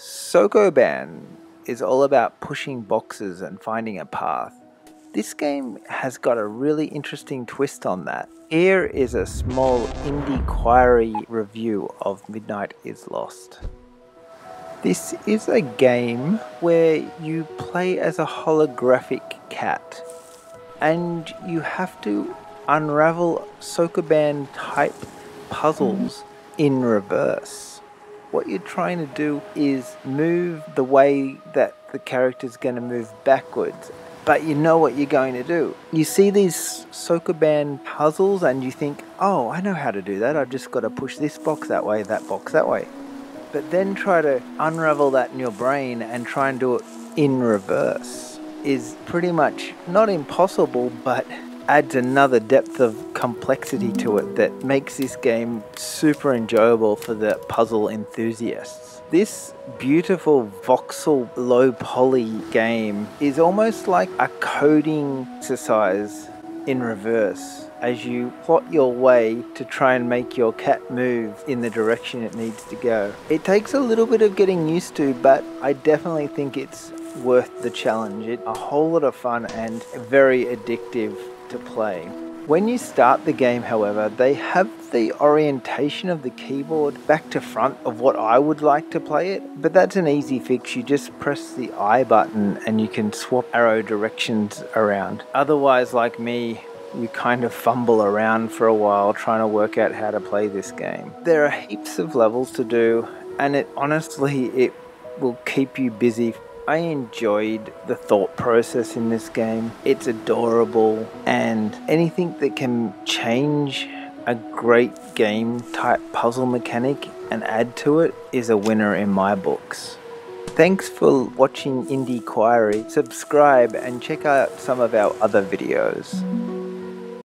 Sokoban is all about pushing boxes and finding a path. This game has got a really interesting twist on that. Here is a small indie Indiequiry review of Midnight is Lost. This is a game where you play as a holographic cat and you have to unravel Sokoban type puzzles in reverse. What you're trying to do is move the way that the character's going to move backwards, but you know what you're going to do. You see these Sokoban puzzles and you think, oh, I know how to do that. I've just got to push this box that way, that box that way. But then try to unravel that in your brain and try and do it in reverse is pretty much not impossible, but adds another depth of complexity to it that makes this game super enjoyable for the puzzle enthusiasts. This beautiful voxel low poly game is almost like a coding exercise in reverse as you plot your way to try and make your cat move in the direction it needs to go. It takes a little bit of getting used to, but I definitely think it's worth the challenge. It's a whole lot of fun and very addictive to play. When you start the game, however, they have the orientation of the keyboard back to front of what I would like to play it, but that's an easy fix. You just press the I button and you can swap arrow directions around. Otherwise, like me, you kind of fumble around for a while trying to work out how to play this game. There are heaps of levels to do, and it honestly it will keep you busy I enjoyed the thought process in this game. It's adorable, and anything that can change a great game type puzzle mechanic and add to it is a winner in my books. Thanks for watching Indiequiry. Subscribe and check out some of our other videos.